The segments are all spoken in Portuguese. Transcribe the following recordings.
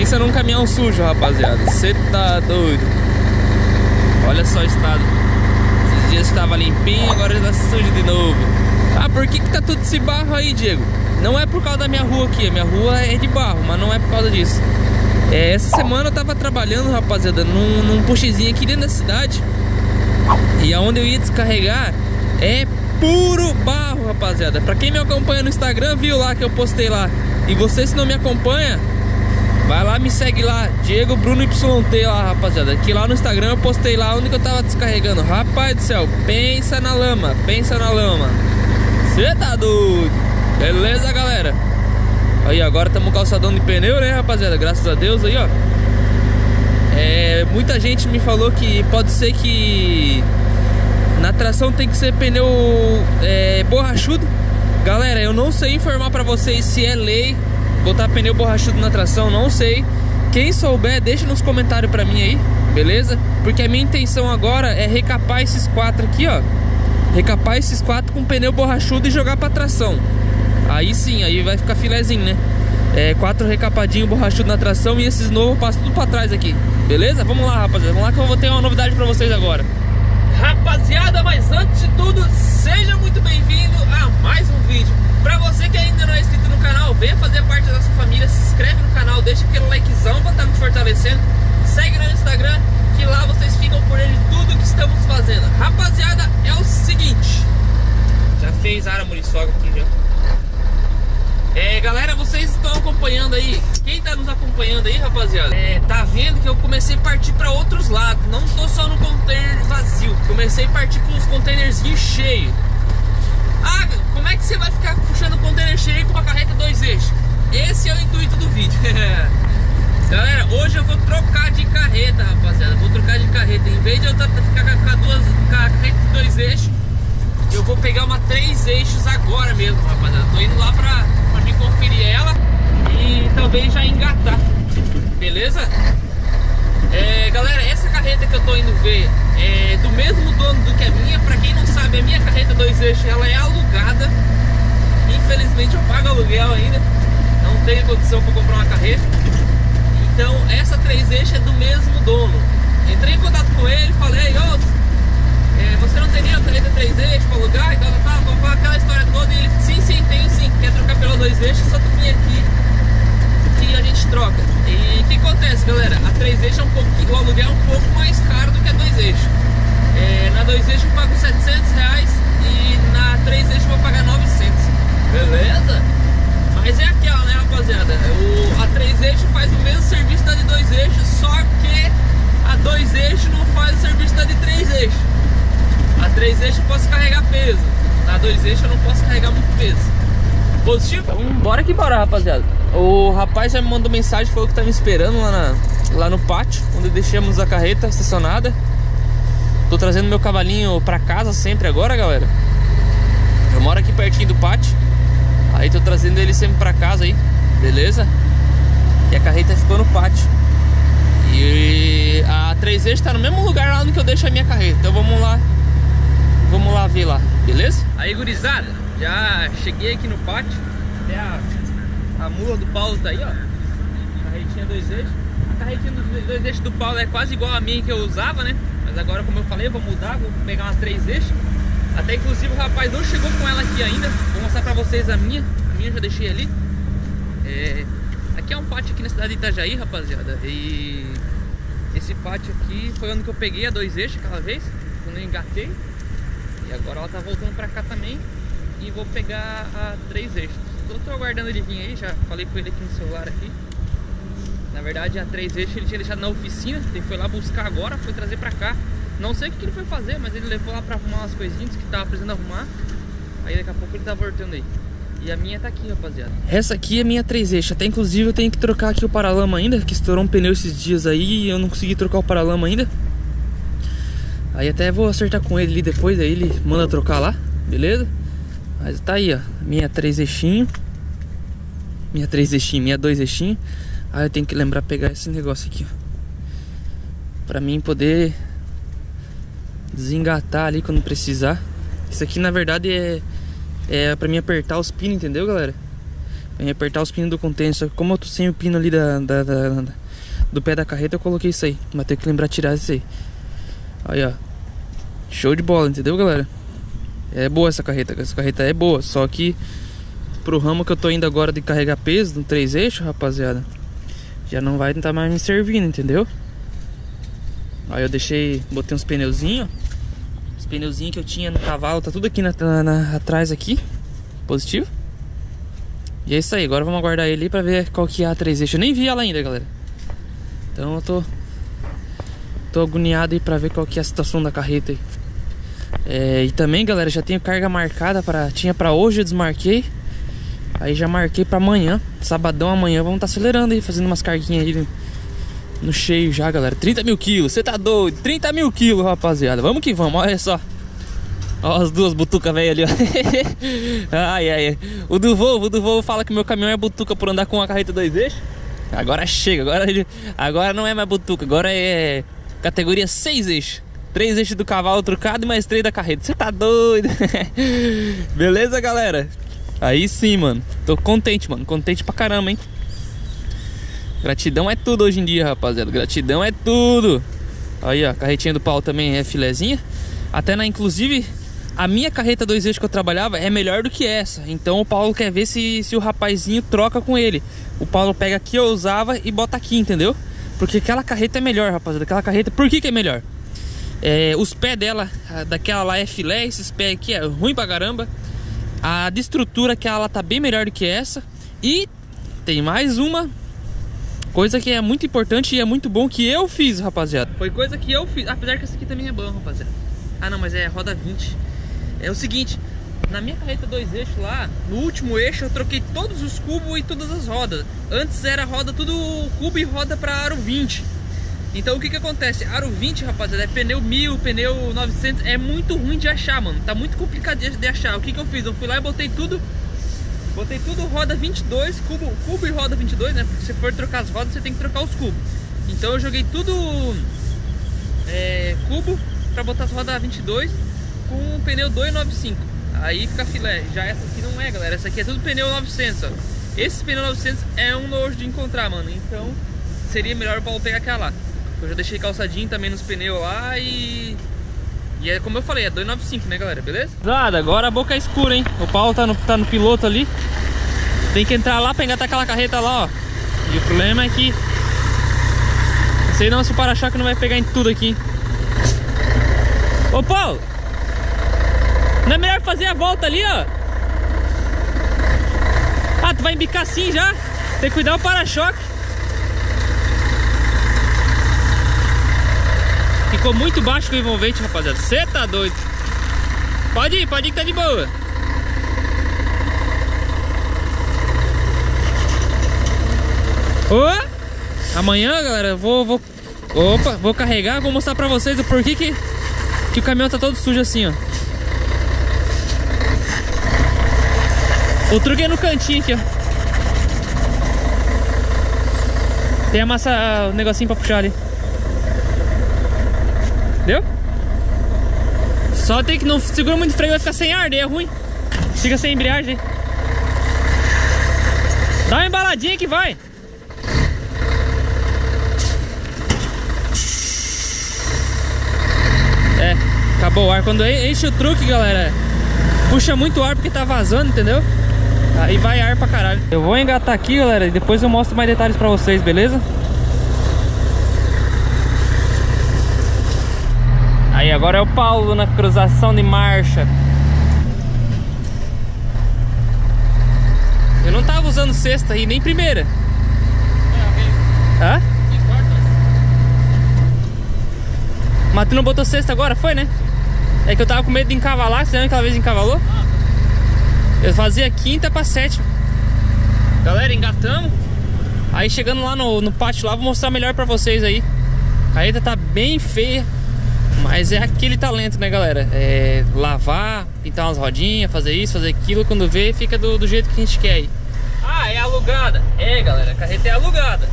Pensa num caminhão sujo, rapaziada. Você tá doido. Olha só o estado. Esses dias estava limpinho, agora está sujo de novo. Ah, por que, que tá tudo esse barro aí, Diego? Não é por causa da minha rua aqui. A minha rua é de barro, mas não é por causa disso. É, essa semana eu tava trabalhando, rapaziada, num, num puxezinho aqui dentro da cidade. E aonde eu ia descarregar é puro barro, rapaziada. Pra quem me acompanha no Instagram, viu lá que eu postei lá. E você se não me acompanha, vai lá, me segue lá, Diego Bruno YT lá, rapaziada. Que lá no Instagram eu postei lá onde que eu tava descarregando. Rapaz do céu, pensa na lama, pensa na lama. Cê tá doido? Beleza, galera? Aí, agora estamos calçadão de pneu, né, rapaziada? Graças a Deus aí, ó. É, muita gente me falou que pode ser que na tração tem que ser pneu é, borrachudo. Galera, eu não sei informar pra vocês se é lei botar pneu borrachudo na tração, não sei. Quem souber, deixa nos comentários pra mim aí, beleza? Porque a minha intenção agora é recapar esses quatro aqui, ó. Recapar esses quatro com pneu borrachudo e jogar pra tração. Aí sim, aí vai ficar filezinho, né? É, quatro recapadinhos borrachudo na tração e esses novos passo tudo pra trás aqui. Beleza? Vamos lá, rapaziada. Vamos lá que eu vou ter uma novidade pra vocês agora. Rapaziada, mas antes de tudo, seja muito bem-vindo a mais um vídeo. Pra você que ainda não é inscrito canal, venha fazer parte da família, se inscreve no canal, deixa aquele likezão pra estar nos fortalecendo. Segue no Instagram, que lá vocês ficam por ele tudo que estamos fazendo. Rapaziada, é o seguinte. Já fez área muriçoca aqui já. É, galera, vocês estão acompanhando aí, quem tá nos acompanhando aí, rapaziada, é, tá vendo que eu comecei a partir para outros lados, não tô só no container vazio, comecei a partir com os containerzinhos cheios. Ah, é que você vai ficar puxando o container cheio com uma carreta dois eixos? Esse é o intuito do vídeo. Galera, hoje eu vou trocar de carreta, rapaziada, vou trocar de carreta, em vez de eu ficar com duas carretas de dois eixos, eu vou pegar uma três eixos agora mesmo, rapaziada, tô indo lá pra me conferir ela e talvez já engatar, beleza? É, galera, essa carreta que eu tô indo ver é do mesmo dono do que a minha. Pra quem não sabe, a minha carreta dois eixos ela é alugada. Infelizmente eu pago aluguel ainda. Não tenho condição para comprar uma carreta. Então essa três eixos é do mesmo dono. Entrei em contato com ele, falei, ô, é, você não teria uma carreta três eixos para alugar? Então tá, vou aquela história toda e ele, sim, sim, tenho sim. Quer trocar pela dois eixos, só tu vir aqui que a gente troca. E o que acontece, galera? A três eixos é um pouco, o aluguel é um pouco mais caro do que a dois eixos. É, na dois eixos eu pago 700 reais e na três eixos eu vou pagar 900. Beleza? Mas é aquela, né, rapaziada? O, a três eixos faz o mesmo serviço da de dois eixos, só que a dois eixos não faz o serviço da de três eixos. A três eixos eu posso carregar peso, na dois eixos eu não posso carregar muito peso. Positivo? Então, bora que bora, rapaziada. O rapaz já me mandou mensagem, falou que tá me esperando lá, na, lá no pátio, onde deixamos a carreta estacionada. Tô trazendo meu cavalinho pra casa sempre agora, galera. Eu moro aqui pertinho do pátio. Aí tô trazendo ele sempre pra casa aí, beleza? E a carreta ficou no pátio. E a 3 eixos tá no mesmo lugar lá onde eu deixo a minha carreta. Então vamos lá. Vamos lá ver lá, beleza? Aí, gurizada. Já cheguei aqui no pátio. Até a, mula do Paulo tá aí, ó. Carretinha dois eixos. A carretinha dos dois eixos do Paulo é quase igual a minha que eu usava, né? Mas agora, como eu falei, eu vou mudar, vou pegar umas três eixos. Até inclusive o rapaz não chegou com ela aqui ainda. Vou mostrar pra vocês a minha. A minha eu já deixei ali. É... Aqui é um pátio aqui na cidade de Itajaí, rapaziada. E esse pátio aqui foi onde que eu peguei a dois eixos aquela vez. Quando eu engatei. E agora ela tá voltando pra cá também e vou pegar a três eixos. Eu tô aguardando ele vir aí, já falei com ele aqui no celular aqui. Na verdade a três eixos ele tinha deixado na oficina, ele foi lá buscar agora, foi trazer pra cá. Não sei o que ele foi fazer, mas ele levou lá pra arrumar umas coisinhas que tava precisando arrumar. Aí daqui a pouco ele tá voltando aí. E a minha tá aqui, rapaziada. Essa aqui é minha três eixos. Até inclusive eu tenho que trocar aqui o paralama ainda, que estourou um pneu esses dias aí e eu não consegui trocar o paralama ainda. Aí até vou acertar com ele ali depois, aí ele manda trocar lá, beleza? Mas tá aí, ó. Minha três eixinho. Minha três eixinho, minha dois eixinho. Aí eu tenho que lembrar pegar esse negócio aqui, ó. Pra mim poder desengatar ali quando precisar. Isso aqui na verdade é, é pra mim apertar os pinos, entendeu, galera? Vem apertar os pinos do contêiner. Só que como eu tô sem o pino ali da, da, da, do pé da carreta, eu coloquei isso aí. Vai ter que lembrar tirar isso aí. Aí, ó. Show de bola, entendeu, galera? É boa essa carreta, essa carreta é boa, só que pro ramo que eu tô indo agora de carregar peso no três eixos, rapaziada, já não vai estar mais me servindo, entendeu? Aí eu deixei, botei uns pneuzinhos, os pneuzinhos que eu tinha no cavalo, tá tudo aqui na, na, na, atrás aqui, positivo. E é isso aí, agora vamos aguardar ele pra ver qual que é a três eixos. Eu nem vi ela ainda, galera. Então eu tô tô agoniado aí pra ver qual que é a situação da carreta aí. É, e também, galera, já tenho carga marcada para tinha para hoje, eu desmarquei. Aí já marquei para amanhã, sabadão amanhã, vamos estar tá acelerando aí, fazendo umas carguinhas aí no, cheio já, galera. 30 mil quilos, você tá doido? 30 mil quilos, rapaziada. Vamos que vamos, olha só. Olha as duas butucas velhas ali, ó. ai, ai. O do Volvo, o do Volvo fala que meu caminhão é butuca por andar com uma carreta dois eixos. Agora chega, agora, agora não é mais butuca, agora é categoria 6 eixos. Três eixos do cavalo trucado e mais três da carreta. Você tá doido? Beleza, galera? Aí sim, mano. Tô contente, mano. Contente pra caramba, hein? Gratidão é tudo hoje em dia, rapaziada. Gratidão é tudo. Aí, ó. A carretinha do Paulo também é filezinha. Até na, inclusive, a minha carreta dois eixos que eu trabalhava é melhor do que essa. Então o Paulo quer ver se, se o rapazinho troca com ele. O Paulo pega aqui, eu usava e bota aqui, entendeu? Porque aquela carreta é melhor, rapaziada. Aquela carreta, por que, que é melhor? É, os pés dela, daquela lá é filé, esses pés aqui é ruim pra caramba. A de estrutura que ela tá bem melhor do que essa. E tem mais uma coisa que é muito importante e é muito bom que eu fiz, rapaziada. Foi coisa que eu fiz, apesar que essa aqui também é bom, rapaziada. Ah não, mas é roda 20. É o seguinte, na minha carreta dois eixos lá, no último eixo eu troquei todos os cubos e todas as rodas. Antes era roda tudo cubo e roda para aro 20. Então o que que acontece? Aro 20, rapaziada, é pneu 1000, pneu 900, é muito ruim de achar, mano. Tá muito complicado de achar. O que que eu fiz? Eu fui lá e botei tudo Botei tudo roda 22, cubo, cubo e roda 22, né? Porque se for trocar as rodas, você tem que trocar os cubos. Então eu joguei tudo é, cubo pra botar as rodas 22 com o pneu 295. Aí fica filé. Já essa aqui não é, galera. Essa aqui é tudo pneu 900, ó. Esse pneu 900 é um nojo de encontrar, mano. Então seria melhor Paulo pegar aquela lá. Eu já deixei calçadinho também nos pneus lá e... E é como eu falei, é 295, né, galera? Beleza? Zada, agora a boca é escura, hein? O Paulo tá no, tá no piloto ali. Tem que entrar lá pra engatar aquela carreta lá, ó. E o problema é que... Não sei não se o para-choque não vai pegar em tudo aqui, hein? Ô, Paulo! Não é melhor fazer a volta ali, ó? Ah, tu vai embicar assim já? Tem que cuidar o para-choque. Ficou muito baixo o envolvente, rapaziada. Você tá doido. Pode ir, pode ir que tá de boa. Ô! Amanhã, galera, vou, vou... Opa, vou carregar, vou mostrar pra vocês o porquê que, que o caminhão tá todo sujo assim, ó. O truque é no cantinho aqui, ó. Tem a massa, o negocinho pra puxar ali. Entendeu? Só tem que não segura muito freio, vai ficar sem ar, daí é ruim. Fica sem embreagem. Dá uma embaladinha que vai. É, acabou o ar. Quando enche o truque, galera, puxa muito ar porque tá vazando, entendeu? Aí vai ar pra caralho. Eu vou engatar aqui, galera, e depois eu mostro mais detalhes pra vocês, beleza? Aí agora é o Paulo na cruzação de marcha. Eu não tava usando sexta aí, nem primeira. Hã? Mas tu não botou sexta agora, foi, né? É que eu tava com medo de encavalar, você lembra aquela vez encavalou? Eu fazia quinta pra sétima. Galera, engatamos. Aí chegando lá no, no pátio lá, vou mostrar melhor pra vocês aí. A tá bem feia. Mas é aquele talento, né, galera? É lavar, pintar umas rodinhas, fazer isso, fazer aquilo. Quando vê, fica do, do jeito que a gente quer aí. Ah, é alugada? É, galera, a carreta é alugada.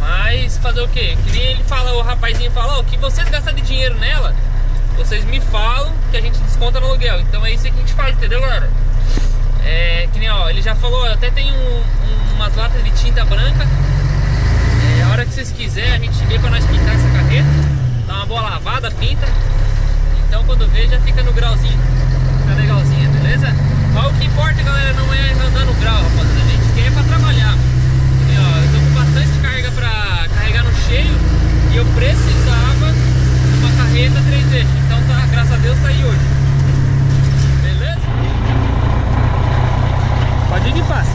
Mas fazer o quê? Que nem ele fala, o rapazinho fala, o que vocês gastam de dinheiro nela, vocês me falam que a gente desconta no aluguel. Então é isso que a gente faz, entendeu, galera? É, que nem, ó, ele já falou, até tem um, umas latas de tinta branca. É, a hora que vocês quiserem, a gente vê pra nós pintar essa carreta. Boa lavada, pinta. Então quando vê já fica no grauzinho. Fica legalzinha, beleza? Mas o que importa, galera, não é andar no grau, rapaziada. A gente quer é pra trabalhar. E, ó, eu tô com bastante carga pra carregar no cheio. E eu precisava de uma carreta 3 eixos. Então tá, graças a Deus tá aí hoje. Beleza? Pode ir de fácil.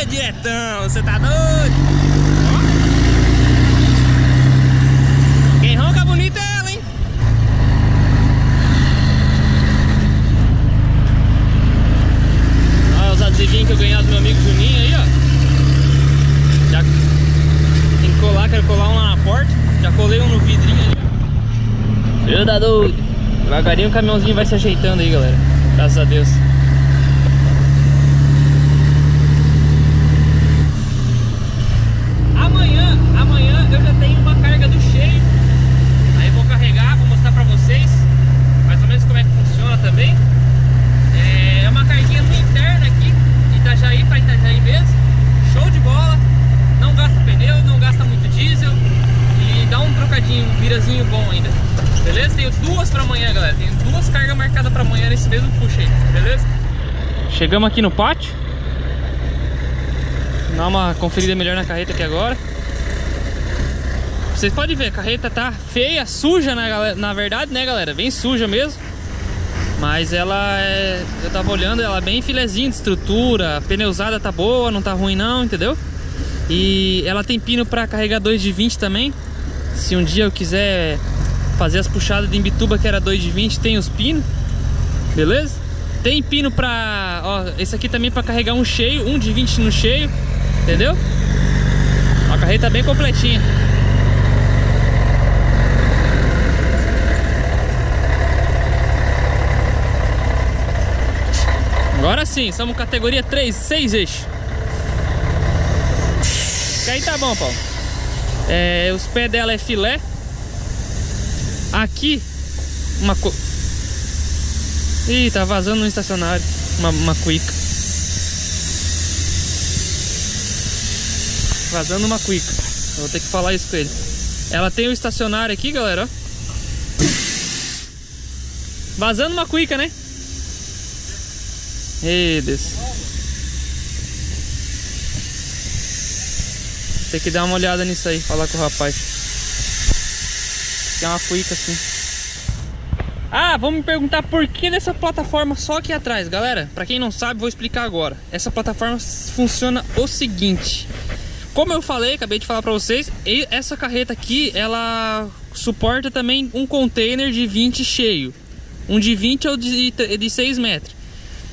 Ê, diretão, você tá doido? Ó. Quem ronca bonito é ela, hein? Olha os adesivinhos que eu ganhei do meu amigo Juninho aí, ó. Já tem que colar, quero colar um lá na porta. Já colei um no vidrinho ali. Filho da doido. Devagarinho o caminhãozinho vai se ajeitando aí, galera. Graças a Deus. Amanhã, amanhã eu já tenho uma carga do cheio. Aí vou carregar, vou mostrar pra vocês mais ou menos como é que funciona também. É uma carguinha no interno aqui, Itajaí pra Itajaí mesmo. Show de bola. Não gasta pneu, não gasta muito diesel. E dá um trocadinho, um virazinho bom ainda. Beleza? Tenho duas pra amanhã, galera. Tenho duas cargas marcadas pra amanhã nesse mesmo puxa aí, beleza? Chegamos aqui no pátio. Dar uma conferida melhor na carreta aqui agora. Vocês podem ver, a carreta tá feia, suja na, na verdade, né, galera? Bem suja mesmo. Mas ela é. Eu tava olhando, ela é bem filezinha de estrutura. A pneusada tá boa, não tá ruim não, entendeu? E ela tem pino carregar 2 de 20 também. Se um dia eu quiser fazer as puxadas de Imbituba que era 2 de 20, tem os pinos. Beleza? Tem pino pra. Ó, esse aqui também pra carregar um cheio, um de 20 no cheio. Entendeu? A carreta bem completinha. Agora sim, somos categoria 3, 6 eixos. E aí tá bom, Paulo. É, os pés dela é filé. Aqui, uma co... Ih, tá vazando no estacionário. Uma, uma cuica. Vazando uma cuica. Vou ter que falar isso com ele. Ela tem o estacionário aqui, galera, ó. Vazando uma cuica, né? Ei, Deus. Tem que dar uma olhada nisso aí, falar com o rapaz. Tem uma cuica assim. Ah, vamos me perguntar por que dessa plataforma só aqui atrás, galera. Pra quem não sabe, vou explicar agora. Essa plataforma funciona o seguinte. Como eu falei, acabei de falar pra vocês, essa carreta aqui, ela suporta também um container de 20 cheio. Um de 20 ou de, de 6 metros.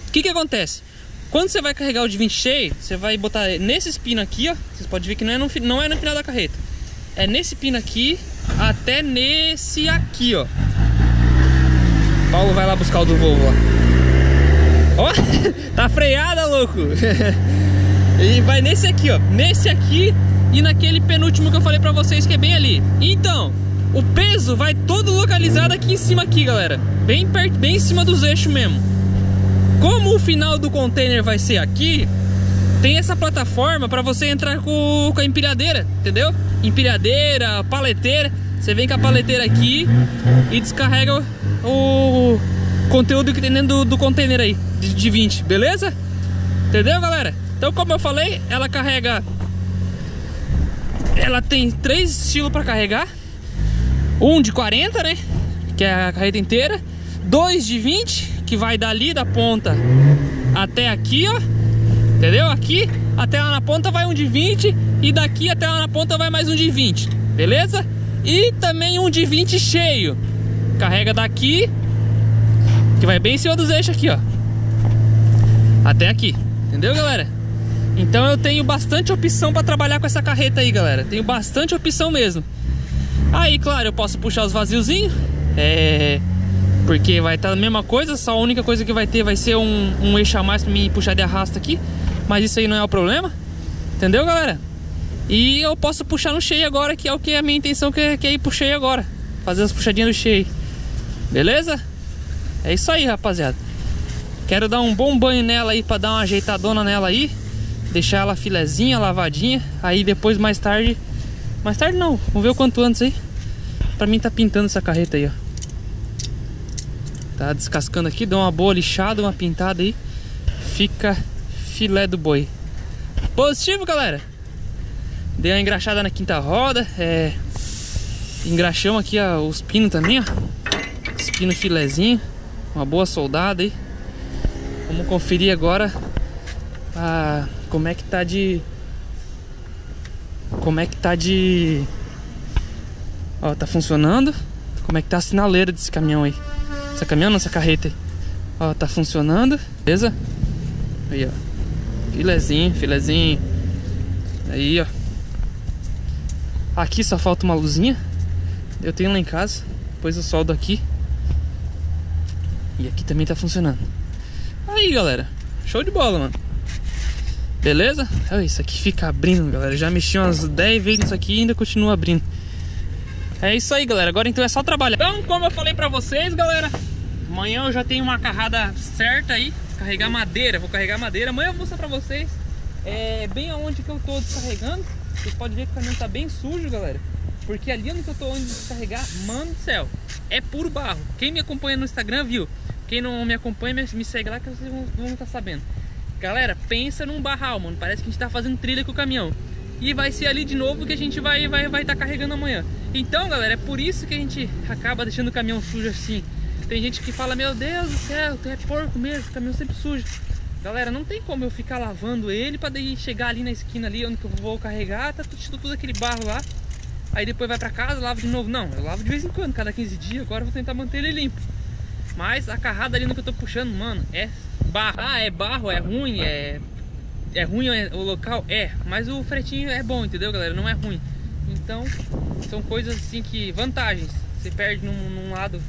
O que que acontece? Quando você vai carregar o de 20 cheio, você vai botar nesse pino aqui, ó. Vocês podem ver que não é, no, não é no final da carreta. É nesse pino aqui até nesse aqui, ó. Paulo vai lá buscar o do Volvo, ó. Ó, tá freada, louco. e vai nesse aqui, ó. Nesse aqui e naquele penúltimo que eu falei pra vocês que é bem ali. Então, o peso vai todo localizado aqui em cima aqui, galera. Bem perto, bem em cima dos eixos mesmo. Como o final do container vai ser aqui, tem essa plataforma para você entrar com, com, a empilhadeira, entendeu? Empilhadeira, paleteira. Você vem com a paleteira aqui e descarrega o, conteúdo que tem dentro do, do container aí, de, de 20, beleza? Entendeu, galera? Então, como eu falei, ela carrega... Ela tem três estilos para carregar. Um de 40, né? Que é a carreta inteira. Dois de 20 que vai dali da ponta até aqui, ó. Entendeu? Aqui até lá na ponta vai um de 20 e daqui até lá na ponta vai mais um de 20, beleza? E também um de 20 cheio. Carrega daqui, que vai bem em cima dos eixos aqui, ó. Até aqui, entendeu, galera? Então eu tenho bastante opção para trabalhar com essa carreta aí, galera. Tenho bastante opção mesmo. Aí, claro, eu posso puxar os vaziozinhos. É porque vai estar tá a mesma coisa, só a única coisa que vai ter vai ser um, um eixo a mais pra me puxar de arrasta aqui. Mas isso aí não é o problema. Entendeu, galera? E eu posso puxar no cheio agora, que é o que é a minha intenção, que é, que é ir pro cheio agora. Fazer as puxadinhas do cheio. Beleza? É isso aí, rapaziada. Quero dar um bom banho nela aí pra dar uma ajeitadona nela aí. Deixar ela filezinha, lavadinha. Aí depois mais tarde. Mais tarde não, vamos ver o quanto antes aí. Pra mim tá pintando essa carreta aí, ó. Tá descascando aqui, dá uma boa lixada, uma pintada aí. Fica filé do boi. Positivo, galera. Dei uma engraxada na quinta roda. É... Engraxamos aqui ó, os pinos também, ó. Os pinos filezinho. Uma boa soldada aí. Vamos conferir agora a, como é que tá de. Como é que tá de. Ó, tá funcionando. Como é que tá a sinaleira desse caminhão aí? Essa caminhão não, essa carreta aí. Ó, tá funcionando. Beleza? Aí, ó. Filezinho, filezinho. Aí, ó. Aqui só falta uma luzinha. Eu tenho lá em casa. Depois eu soldo aqui. E aqui também tá funcionando. Aí, galera. Show de bola, mano. Beleza? Olha, isso aqui fica abrindo, galera. Já mexi umas 10 vezes nisso aqui e ainda continua abrindo. É isso aí, galera. Agora então é só trabalhar. Então, como eu falei pra vocês, galera, amanhã eu já tenho uma carrada certa aí. Carregar madeira. Vou carregar madeira. Amanhã eu vou mostrar pra vocês é, bem aonde que eu tô descarregando. Vocês podem ver que o caminhão tá bem sujo, galera. Porque ali onde eu tô onde descarregar, mano do céu, é puro barro. Quem me acompanha no Instagram viu. Quem não me acompanha, me segue lá que vocês vão, vão estar sabendo. Galera, pensa num barral, mano. Parece que a gente tá fazendo trilha com o caminhão. E vai ser ali de novo que a gente vai vai vai estar tá carregando amanhã. Então, galera, é por isso que a gente acaba deixando o caminhão sujo assim. Tem gente que fala, meu Deus do céu, é porco mesmo, o caminhão sempre sujo. Galera, não tem como eu ficar lavando ele para daí chegar ali na esquina ali onde eu vou carregar, tá tudo, tudo aquele barro lá. Aí depois vai para casa, lavo de novo. Não, eu lavo de vez em quando, cada 15 dias. Agora eu vou tentar manter ele limpo. Mas a carrada ali no que eu tô puxando, mano, é barro. Ah, é barro, é ruim, é. É ruim o local? É, mas o fretinho é bom, entendeu, galera? Não é ruim. Então, são coisas assim que. vantagens. Você perde num, num lado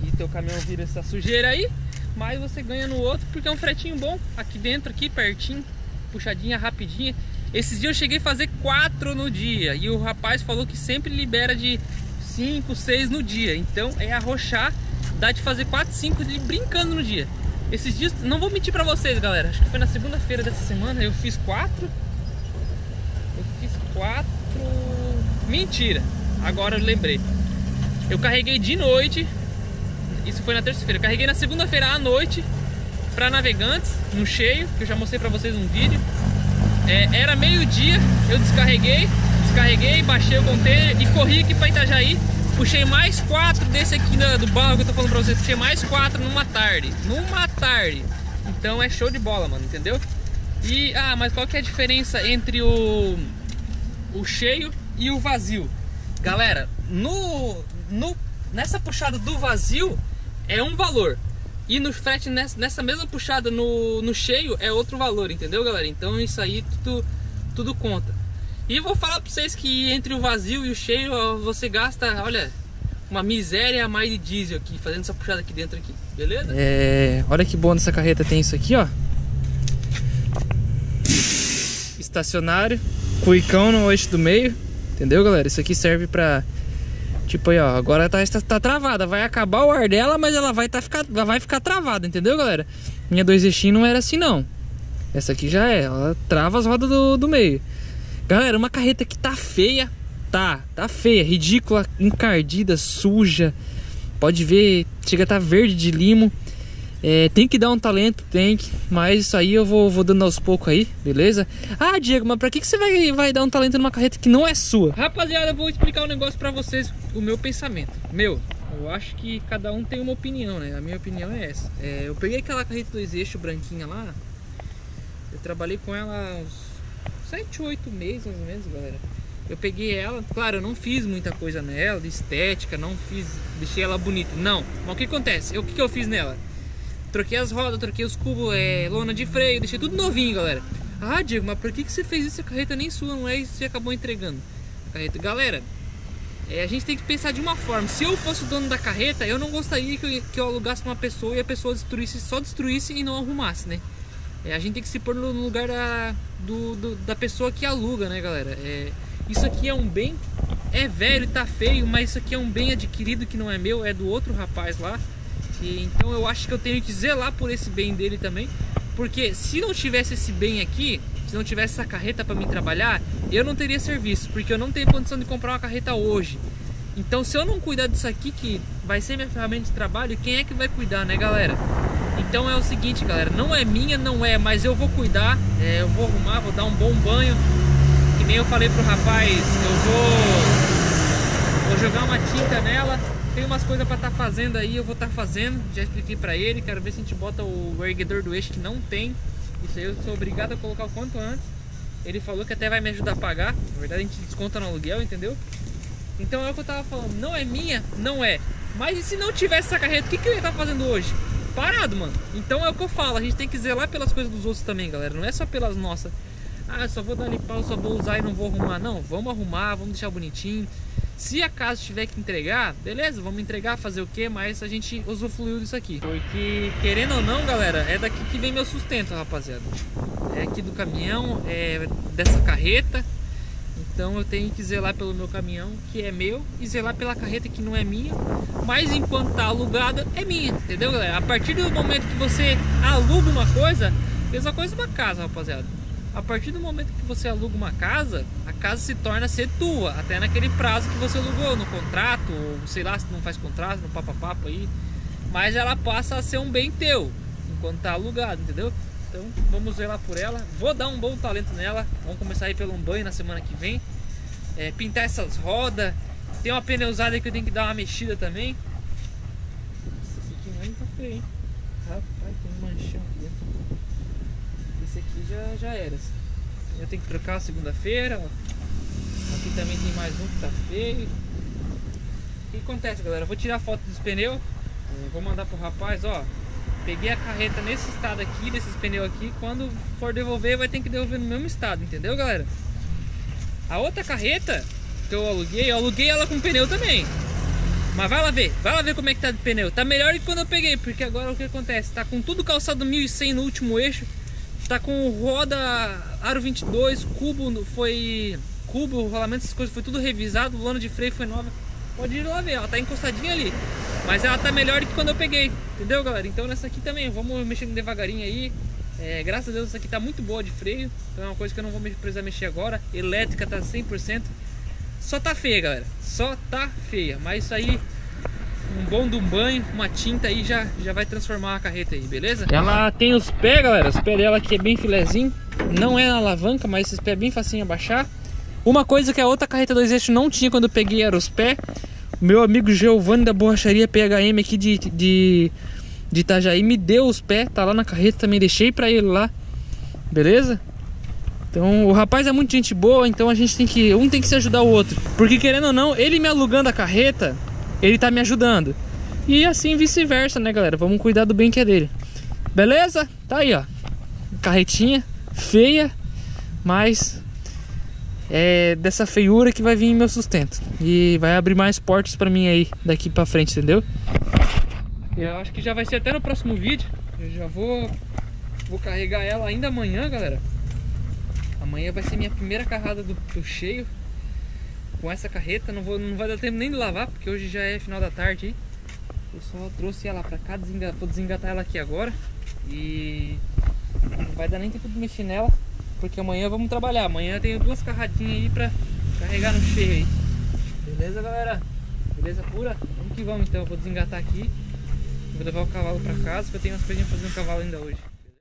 que teu caminhão vira essa sujeira aí, mas você ganha no outro porque é um fretinho bom. Aqui dentro, aqui pertinho, puxadinha rapidinha. Esses dias eu cheguei a fazer quatro no dia e o rapaz falou que sempre libera de 5, 6 no dia. Então é arrochar dá de fazer 4, 5 brincando no dia. Esses dias, não vou mentir pra vocês, galera. Acho que foi na segunda-feira dessa semana. Eu fiz 4. Eu fiz 4. Mentira. Agora eu lembrei. Eu carreguei de noite. Isso foi na terça-feira. Eu carreguei na segunda-feira à noite para navegantes, no cheio, que eu já mostrei pra vocês um vídeo. É, era meio-dia, eu descarreguei, descarreguei, baixei o container e corri aqui para Itajaí Puxei mais quatro desse aqui do barro que eu tô falando pra vocês. Puxei mais quatro numa tarde. Numa tarde. Então é show de bola, mano, entendeu? E, ah, mas qual que é a diferença entre o, o cheio e o vazio? Galera, no, no, nessa puxada do vazio é um valor. E no frete, nessa, mesma puxada no, no cheio, é outro valor, entendeu, galera? Então isso aí tudo, tudo conta. E vou falar para vocês que entre o vazio e o cheio você gasta, olha, uma miséria a mais de diesel aqui, fazendo essa puxada aqui dentro aqui, beleza? É, olha que bom nessa carreta tem isso aqui, ó. Estacionário, cuicão no eixo do meio, entendeu, galera? Isso aqui serve para Tipo aí, ó, agora tá, tá, tá, travada, vai acabar o ar dela, mas ela vai, tá, ficar, vai ficar travada, entendeu, galera? Minha dois eixinhos não era assim, não. Essa aqui já é, ela trava as rodas do, do meio. Galera, uma carreta que tá feia, tá, tá feia, ridícula, encardida, suja. Pode ver, chega a tá verde de limo. É, tem que dar um talento, tem que, mas isso aí eu vou, vou dando aos poucos aí, beleza? Ah, Diego, mas pra que, que você vai, vai dar um talento numa carreta que não é sua? Rapaziada, eu vou explicar um negócio pra vocês, o meu pensamento. Meu, eu acho que cada um tem uma opinião, né? A minha opinião é essa. É, eu peguei aquela carreta dois eixos branquinha lá, eu trabalhei com ela uns 7, 8 meses mais ou menos, galera. Eu peguei ela, claro, eu não fiz muita coisa nela, de estética, não fiz, deixei ela bonita, não. Mas o que acontece? O que, que eu fiz nela? Troquei as rodas, troquei os cubos, é, lona de freio, deixei tudo novinho, galera. Ah, Diego, mas por que, que você fez isso? A carreta nem sua, não é isso? Você acabou entregando a carreta. Galera, é, a gente tem que pensar de uma forma. Se eu fosse o dono da carreta, eu não gostaria que eu, que eu alugasse uma pessoa e a pessoa destruísse, só destruísse e não arrumasse, né? É, a gente tem que se pôr no lugar da, do, do, da pessoa que aluga, né, galera? É, isso aqui é um bem, é velho, tá feio, mas isso aqui é um bem adquirido que não é meu, é do outro rapaz lá. Então eu acho que eu tenho que zelar por esse bem dele também. Porque se não tivesse esse bem aqui, se não tivesse essa carreta para mim trabalhar, eu não teria serviço, porque eu não tenho condição de comprar uma carreta hoje. Então se eu não cuidar disso aqui, que vai ser minha ferramenta de trabalho, quem é que vai cuidar, né galera? Então é o seguinte galera, não é minha, não é, mas eu vou cuidar, é, eu vou arrumar, vou dar um bom banho. Que nem eu falei pro rapaz, eu vou, vou jogar uma tinta nela, tem umas coisas para estar tá fazendo aí, eu vou estar tá fazendo, já expliquei para ele, quero ver se a gente bota o erguedor do eixo que não tem. Isso aí eu sou obrigado a colocar o quanto antes. Ele falou que até vai me ajudar a pagar, na verdade a gente desconta no aluguel, entendeu? Então é o que eu tava falando, não é minha, não é. Mas e se não tivesse essa carreta, o que, que eu ia estar tá fazendo hoje? Parado, mano. Então é o que eu falo, a gente tem que zelar pelas coisas dos outros também, galera. Não é só pelas nossas. Ah, só vou dar limpar, só vou usar e não vou arrumar. Não, vamos arrumar, vamos deixar bonitinho. Se acaso tiver que entregar, beleza, vamos entregar, fazer o que, mas a gente usufruiu disso aqui. Porque, querendo ou não, galera, é daqui que vem meu sustento, rapaziada. É aqui do caminhão, é dessa carreta. Então eu tenho que zelar pelo meu caminhão, que é meu, e zelar pela carreta que não é minha. Mas enquanto tá alugada, é minha, entendeu, galera? A partir do momento que você aluga uma coisa, mesma coisa uma casa, rapaziada. A partir do momento que você aluga uma casa, a casa se torna ser tua, até naquele prazo que você alugou no contrato, ou sei lá se não faz contrato, no papo aí. Mas ela passa a ser um bem teu, enquanto tá alugado, entendeu? Então vamos ver lá por ela. Vou dar um bom talento nela. Vamos começar aí pelo um banho na semana que vem. É, pintar essas rodas. Tem uma pneusada que eu tenho que dar uma mexida também. Esse aqui não tá feio, hein? Rapaz, tem um manchão aqui dentro. Esse aqui já, já era. Eu tenho que trocar segunda-feira. Aqui também tem mais um que tá feio. O que acontece, galera? Eu vou tirar foto dos pneus. Vou mandar pro rapaz, ó. Peguei a carreta nesse estado aqui, desses pneus aqui. Quando for devolver, vai ter que devolver no mesmo estado, entendeu, galera? A outra carreta que eu aluguei, eu aluguei ela com pneu também. Mas vai lá ver, vai lá ver como é que tá de pneu. Tá melhor que quando eu peguei, porque agora o que acontece? Tá com tudo calçado 1100 no último eixo. Tá com roda aro 22, cubo foi cubo, rolamento, essas coisas foi tudo revisado, o lano de freio foi nova. Pode ir lá ver, ela tá encostadinha ali. Mas ela tá melhor que quando eu peguei, entendeu galera? Então nessa aqui também, vamos mexendo devagarinho aí. É, graças a Deus essa aqui tá muito boa de freio, então é uma coisa que eu não vou precisar mexer agora. Elétrica tá 100%. Só tá feia, galera, só tá feia. Mas isso aí, um bom de um banho, uma tinta aí já, já vai transformar a carreta aí, beleza? Ela tem os pés, galera, os pés dela aqui é bem filezinho. Não é na alavanca, mas esses pés é bem facinho abaixar. Uma coisa que a outra carreta dois eixos não tinha quando eu peguei era os pés. Meu amigo Giovanni da borracharia PHM aqui de, de, de Itajaí me deu os pés, tá lá na carreta, também deixei pra ele lá. Beleza? Então o rapaz é muito gente boa, então a gente tem que. Um tem que se ajudar o outro. Porque querendo ou não, ele me alugando a carreta, ele tá me ajudando. E assim vice-versa, né, galera? Vamos cuidar do bem que é dele. Beleza? Tá aí, ó. Carretinha feia, mas é dessa feiura que vai vir meu sustento. E vai abrir mais portas para mim aí daqui para frente, entendeu? Eu acho que já vai ser até no próximo vídeo. Eu já vou vou carregar ela ainda amanhã, galera. Amanhã vai ser minha primeira carrada do, do cheio com essa carreta. Não, vou, não vai dar tempo nem de lavar, porque hoje já é final da tarde. Eu só trouxe ela pra cá, desengatar, vou desengatar ela aqui agora. E não vai dar nem tempo de mexer nela. Porque amanhã vamos trabalhar. Amanhã eu tenho duas carradinhas aí pra carregar no cheio aí. Beleza, galera? Beleza pura? Vamos que vamos então. Eu vou desengatar aqui. Vou levar o cavalo pra casa, porque eu tenho umas coisinhas pra fazer no cavalo ainda hoje.